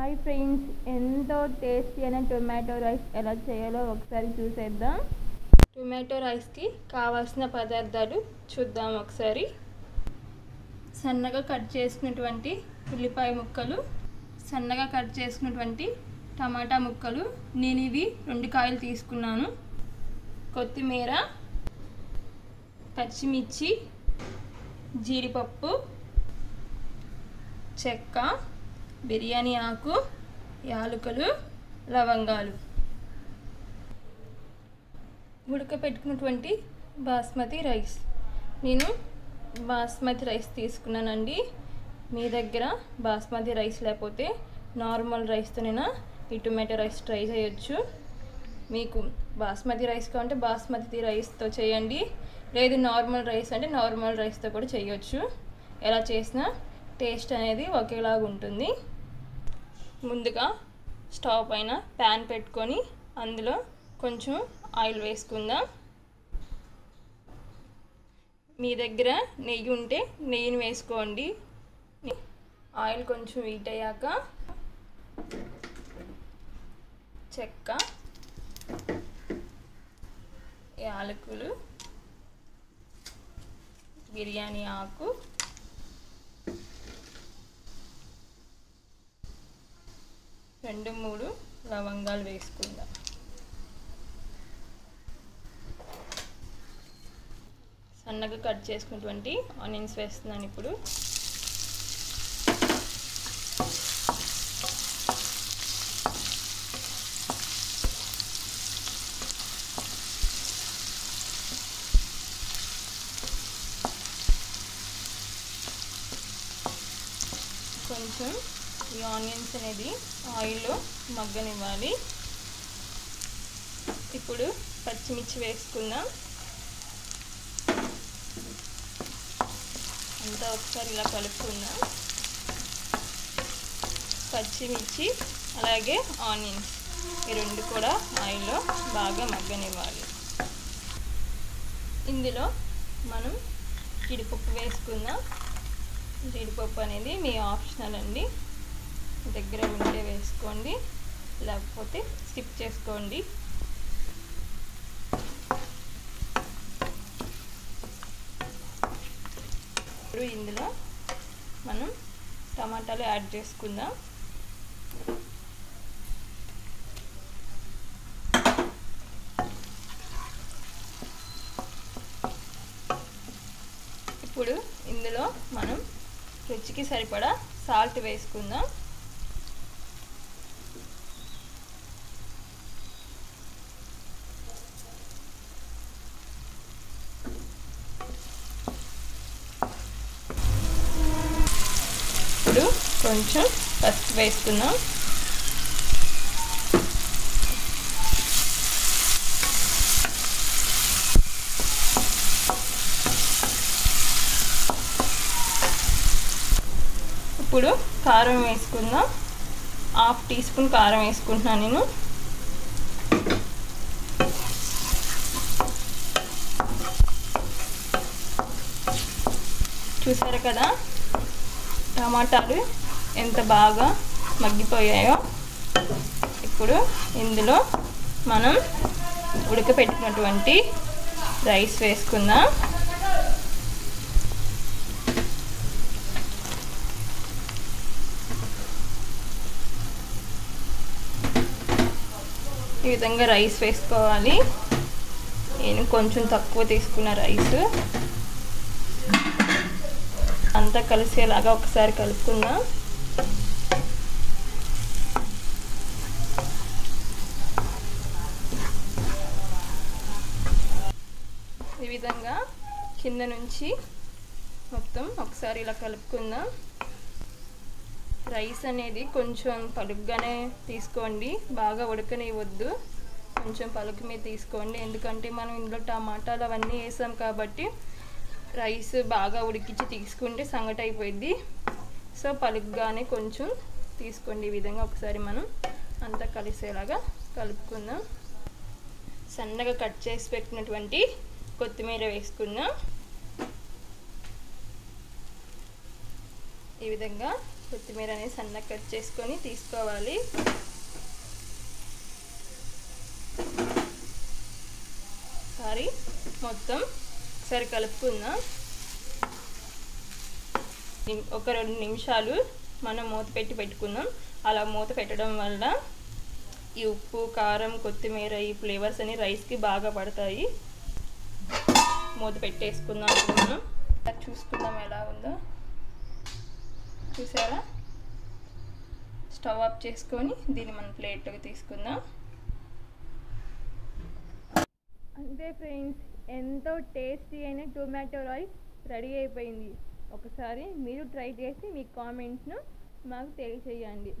Hi friends ఎంతో tasty అయిన tomato rice ఎలా చేయాలో ఒకసారి చూసేద్దాం. టొమాటో రైస్కి కావాల్సిన పదార్థాలు చూద్దాం ఒకసారి. సన్నగా కట్ చేసినటువంటి ఉల్లిపాయ ముక్కలు సన్నగా కట్ చేసినటువంటి టమాటా ముక్కలు. నేను ఇవి రెండు కాయలు తీసుకున్నాను. కొత్తిమీర పచ్చిమిర్చి జీడిపప్పు చెక్క బిర్యానీ ఆకు యాలకులు లవంగాలు. ఉడకపెట్టుకున్నటువంటి బాస్మతి రైస్. నేను బాస్మతి రైస్ తీసుకున్నానండి. మీ దగ్గర బాస్మతి రైస్ లేకపోతే నార్మల్ రైస్తోనైనా ఈ టొమాటో రైస్ ట్రై చేయొచ్చు. మీకు బాస్మతి రైస్ కావాలంటే బాస్మతి రైస్తో చేయండి. లేదు నార్మల్ రైస్ అంటే నార్మల్ రైస్తో కూడా చేయొచ్చు. ఎలా చేసినా టేస్ట్ అనేది ఒకేలాగా ఉంటుంది ముందుగా స్టవ్ పైన ప్యాన్ పెట్టుకొని అందులో కొంచెం ఆయిల్ వేసుకుందాం. మీ దగ్గర నెయ్యి ఉంటే నెయ్యిని వేసుకోండి. ఆయిల్ కొంచెం హీట్ అయ్యాక చెక్క యాలకులు బిర్యానీ ఆకు రెండు మూడు లవంగాలు వేసుకుందాం. సన్నగా కట్ చేసుకున్నటువంటి ఆనియన్స్ వేస్తున్నాను ఇప్పుడు. కొంచెం ఈ ఆనియన్స్ అనేది ఆయిల్లో మగ్గనివ్వాలి. ఇప్పుడు పచ్చిమిర్చి వేసుకుందాం. అంతా ఒకసారి ఇలా కలుపుకుందాం. పచ్చిమిర్చి అలాగే ఆనియన్స్ ఈ రెండు కూడా ఆయిల్లో బాగా మగ్గనివ్వాలి. ఇందులో మనం జీడిపప్పు వేసుకుందాం. జీడిపప్పు అనేది మీ ఆప్షనల్ అండి. దగ్గర ఉంటే వేసుకోండి. లేకపోతే స్కిప్ చేసుకోండి. ఇప్పుడు ఇందులో మనం టమాటాలు యాడ్ చేసుకుందాం. ఇప్పుడు ఇందులో మనం రుచికి సరిపడా సాల్ట్ వేసుకుందాం ఇప్పుడు కొంచెం పసుపు వేసుకుందాం ఇప్పుడు కారం వేసుకుందాం. హాఫ్ టీ స్పూన్ కారం వేసుకుంటున్నాను నేను. చూసారు కదా టమాటాలు? ఎంత బాగా మగ్గిపోయాయో ఇప్పుడు ఇందులో మనం ఉడకపెట్టినటువంటి రైస్ వేసుకుందాం. ఈ విధంగా రైస్ వేసుకోవాలి. నేను కొంచెం తక్కువ తీసుకున్న రైస్. అంతా కలిసేలాగా ఒకసారి కలుపుకుందాం. విధంగా కింద నుంచి మొత్తం ఒకసారి ఇలా కలుపుకుందాం. రైస్ అనేది కొంచెం పలుగ్గానే తీసుకోండి. బాగా ఉడకనివ్వద్దు. కొంచెం పలుకు మీద తీసుకోండి. ఎందుకంటే మనం ఇందులో టమాటాలు అవన్నీ వేసాం కాబట్టి రైస్ బాగా ఉడికించి తీసుకుంటే సంగటి అయిపోయింది సో పలుగ్గానే కొంచెం తీసుకోండి. ఈ విధంగా ఒకసారి మనం అంతా కలిసేలాగా కలుపుకుందాం. సన్నగా కట్ చేసి పెట్టినటువంటి కొత్తిమీర వేసుకుందాం ఈ విధంగా కొత్తిమీర అనేది సన్నగా కట్ చేసుకొని తీసుకోవాలి. ఒకసారి మొత్తం ఒకసారి కలుపుకుందాం. ఒక రెండు నిమిషాలు మనం మూత పెట్టి పెట్టుకుందాం. అలా మూత పెట్టడం వల్ల ఈ ఉప్పు కారం కొత్తిమీర ఈ ఫ్లేవర్స్ అన్ని రైస్కి బాగా పడతాయి. మూత పెట్టేసుకుందాం అనుకున్నాను. చూసుకుందాం ఎలా ఉందో. చూసారా? స్టవ్ ఆఫ్ చేసుకొని దీన్ని మనం ప్లేట్లోకి తీసుకుందాం. అంతే ఫ్రెండ్స్ ఎంతో టేస్టీ అయిన టొమాటో రైస్ రెడీ అయిపోయింది. ఒకసారి మీరు ట్రై చేసి మీ కామెంట్స్ను మాకు తెలియచేయండి.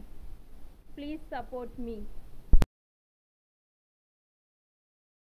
Please support me.